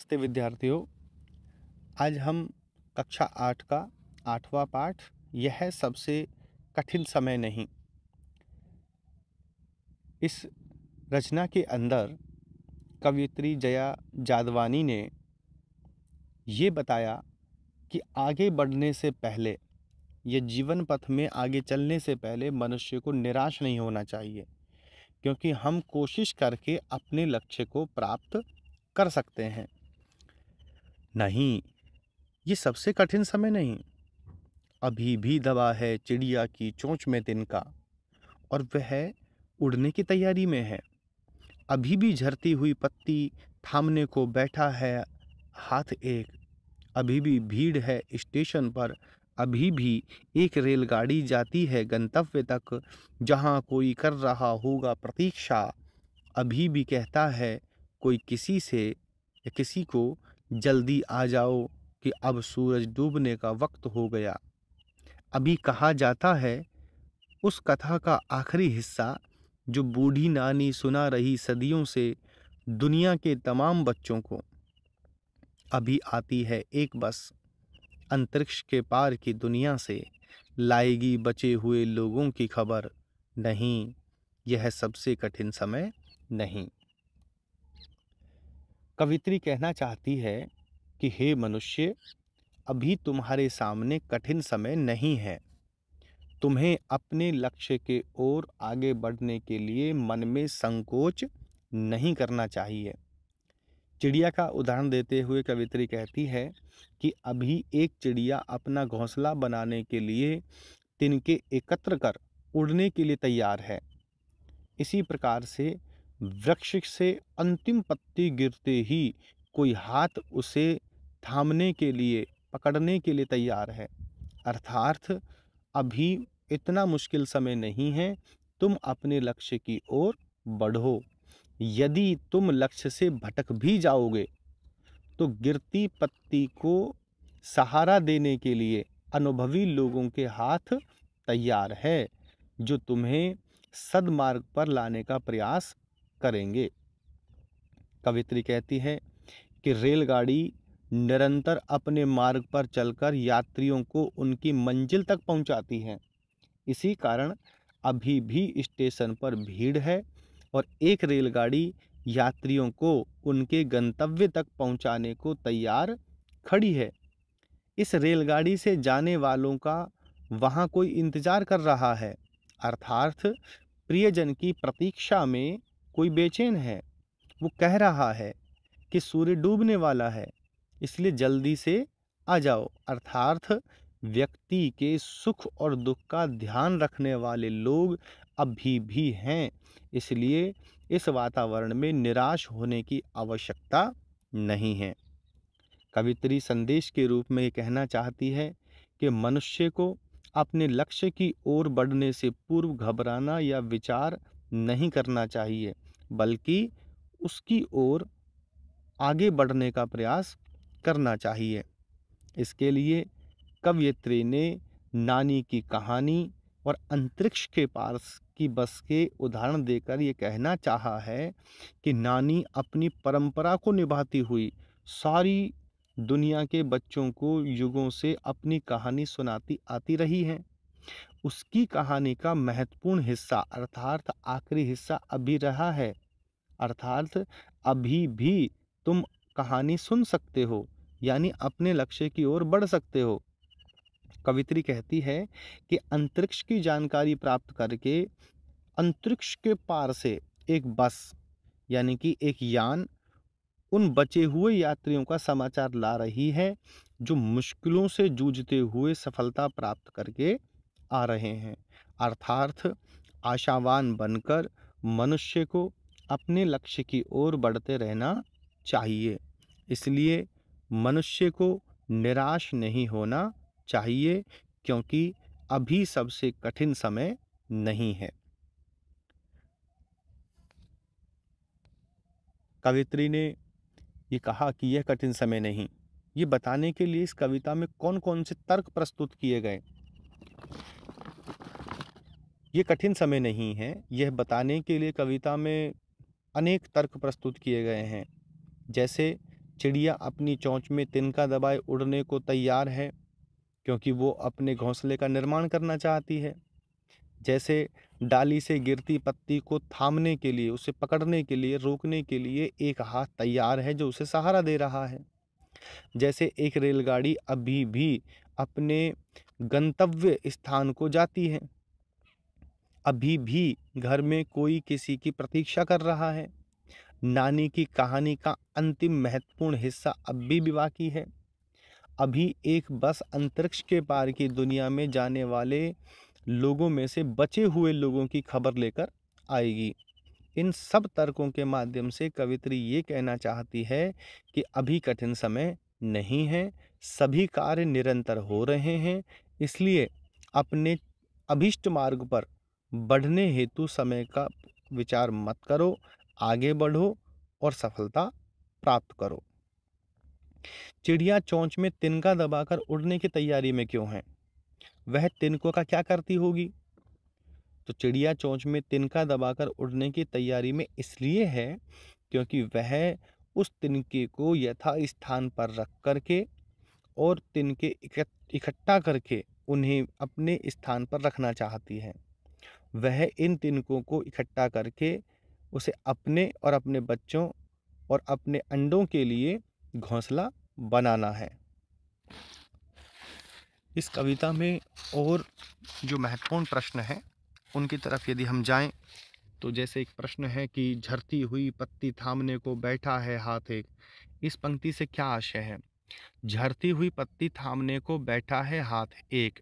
नमस्ते विद्यार्थियों। आज हम कक्षा आठ का आठवां पाठ, यह सबसे कठिन समय नहीं। इस रचना के अंदर कवियत्री जया जादवानी ने ये बताया कि आगे बढ़ने से पहले ये जीवन पथ में आगे चलने से पहले मनुष्य को निराश नहीं होना चाहिए, क्योंकि हम कोशिश करके अपने लक्ष्य को प्राप्त कर सकते हैं। नहीं, ये सबसे कठिन समय नहीं। अभी भी दबा है चिड़िया की चोंच में तिनका और वह उड़ने की तैयारी में है। अभी भी झरती हुई पत्ती थामने को बैठा है, हाथ एक, अभी भी भीड़ है स्टेशन पर, अभी भी एक रेलगाड़ी जाती है गंतव्य तक, जहाँ कोई कर रहा होगा प्रतीक्षा। अभी भी कहता है, कोई किसी से या किसी को जल्दी आ जाओ कि अब सूरज डूबने का वक्त हो गया। अभी कहा जाता है, उस कथा का आखिरी हिस्सा, जो बूढ़ी नानी सुना रही सदियों से दुनिया के तमाम बच्चों को, अभी आती है एक बस, अंतरिक्ष के पार की दुनिया से लाएगी बचे हुए लोगों की खबर। नहीं, यह सबसे कठिन समय नहीं। कवित्री कहना चाहती है कि, हे मनुष्य, अभी तुम्हारे सामने कठिन समय नहीं है। तुम्हें अपने लक्ष्य के ओर आगे बढ़ने के लिए मन में संकोच नहीं करना चाहिए। चिड़िया का उदाहरण देते हुए कवित्री कहती है कि, अभी एक चिड़िया अपना घोंसला बनाने के लिए तिनके एकत्र कर उड़ने के लिए तैयार है। इसी प्रकार से वृक्ष से अंतिम पत्ती गिरते ही कोई हाथ उसे थामने के लिए, पकड़ने के लिए तैयार है। अर्थात अभी इतना मुश्किल समय नहीं है, तुम अपने लक्ष्य की ओर बढ़ो। यदि तुम लक्ष्य से भटक भी जाओगे तो गिरती पत्ती को सहारा देने के लिए अनुभवी लोगों के हाथ तैयार है, जो तुम्हें सदमार्ग पर लाने का प्रयास करेंगे। कवित्री कहती है कि रेलगाड़ी निरंतर अपने मार्ग पर चलकर यात्रियों को उनकी मंजिल तक पहुंचाती है। इसी कारण अभी भी स्टेशन पर भीड़ है और एक रेलगाड़ी यात्रियों को उनके गंतव्य तक पहुँचाने को तैयार खड़ी है। इस रेलगाड़ी से जाने वालों का वहाँ कोई इंतज़ार कर रहा है। अर्थात प्रियजन की प्रतीक्षा में कोई बेचैन है, वो कह रहा है कि सूर्य डूबने वाला है, इसलिए जल्दी से आ जाओ। अर्थात व्यक्ति के सुख और दुख का ध्यान रखने वाले लोग अभी भी हैं, इसलिए इस वातावरण में निराश होने की आवश्यकता नहीं है। कवित्री संदेश के रूप में ये कहना चाहती है कि मनुष्य को अपने लक्ष्य की ओर बढ़ने से पूर्व घबराना या विचार नहीं करना चाहिए, बल्कि उसकी ओर आगे बढ़ने का प्रयास करना चाहिए। इसके लिए कवयित्री ने नानी की कहानी और अंतरिक्ष के पास की बस के उदाहरण देकर ये कहना चाहा है कि नानी अपनी परंपरा को निभाती हुई सारी दुनिया के बच्चों को युगों से अपनी कहानी सुनाती आती रही है। उसकी कहानी का महत्वपूर्ण हिस्सा, अर्थात आखिरी हिस्सा अभी रहा है। अर्थात अभी भी तुम कहानी सुन सकते हो, यानी अपने लक्ष्य की ओर बढ़ सकते हो। कवित्री कहती है कि अंतरिक्ष की जानकारी प्राप्त करके अंतरिक्ष के पार से एक बस, यानी कि एक यान, उन बचे हुए यात्रियों का समाचार ला रही है, जो मुश्किलों से जूझते हुए सफलता प्राप्त करके आ रहे हैं। अर्थार्थ आशावान बनकर मनुष्य को अपने लक्ष्य की ओर बढ़ते रहना चाहिए। इसलिए मनुष्य को निराश नहीं होना चाहिए, क्योंकि अभी सबसे कठिन समय नहीं है। कवित्री ने ये कहा कि यह कठिन समय नहीं। ये बताने के लिए इस कविता में कौन कौन से तर्क प्रस्तुत किए गए? ये कठिन समय नहीं है। यह बताने के लिए कविता में अनेक तर्क प्रस्तुत किए गए हैं। जैसे, चिड़िया अपनी चोंच में तिनका दबाए उड़ने को तैयार है, क्योंकि वो अपने घोंसले का निर्माण करना चाहती है। जैसे, डाली से गिरती पत्ती को थामने के लिए, उसे पकड़ने के लिए, रोकने के लिए एक हाथ तैयार है जो उसे सहारा दे रहा है। जैसे, एक रेलगाड़ी अभी भी अपने गंतव्य स्थान को जाती है। अभी भी घर में कोई किसी की प्रतीक्षा कर रहा है। नानी की कहानी का अंतिम महत्वपूर्ण हिस्सा अब भी बाकी है। अभी एक बस अंतरिक्ष के पार की दुनिया में जाने वाले लोगों में से बचे हुए लोगों की खबर लेकर आएगी। इन सब तर्कों के माध्यम से कवित्री ये कहना चाहती है कि अभी कठिन समय नहीं है, सभी कार्य निरंतर हो रहे हैं, इसलिए अपने अभिष्ट मार्ग पर बढ़ने हेतु समय का विचार मत करो, आगे बढ़ो और सफलता प्राप्त करो। चिड़िया चोंच में तिनका दबाकर उड़ने की तैयारी में क्यों है? वह तिनकों का क्या करती होगी? तो चिड़िया चोंच में तिनका दबाकर उड़ने की तैयारी में इसलिए है क्योंकि वह उस तिनके को यथा स्थान पर रख करके और तिनके इकट्ठा करके उन्हें अपने स्थान पर रखना चाहती है। वह इन तिनकों को इकट्ठा करके उसे अपने और अपने बच्चों और अपने अंडों के लिए घोंसला बनाना है। इस कविता में और जो महत्वपूर्ण प्रश्न है, उनकी तरफ़ यदि हम जाएँ तो जैसे एक प्रश्न है कि झरती हुई पत्ती थामने को बैठा है हाथ एक, इस पंक्ति से क्या आशय है? झरती हुई पत्ती थामने को बैठा है हाथ एक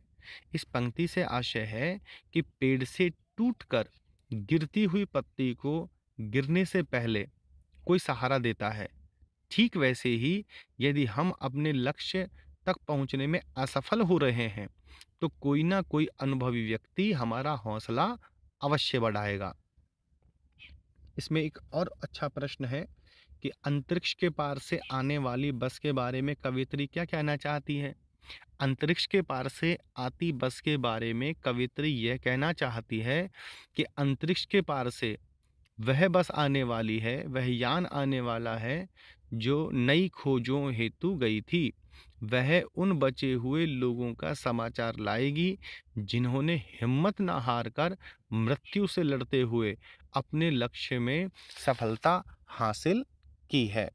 इस पंक्ति से आशय है कि पेड़ से टूटकर गिरती हुई पत्ती को गिरने से पहले कोई सहारा देता है। ठीक वैसे ही यदि हम अपने लक्ष्य तक पहुँचने में असफल हो रहे हैं तो कोई ना कोई अनुभवी व्यक्ति हमारा हौसला अवश्य बढ़ाएगा। इसमें एक और अच्छा प्रश्न है कि अंतरिक्ष के पार से आने वाली बस के बारे में कवित्री क्या कहना चाहती है? अंतरिक्ष के पार से आती बस के बारे में कवित्री यह कहना चाहती है कि अंतरिक्ष के पार से वह बस आने वाली है, वह यान आने वाला है, जो नई खोजों हेतु गई थी। वह उन बचे हुए लोगों का समाचार लाएगी, जिन्होंने हिम्मत न हार कर मृत्यु से लड़ते हुए अपने लक्ष्य में सफलता हासिल की है।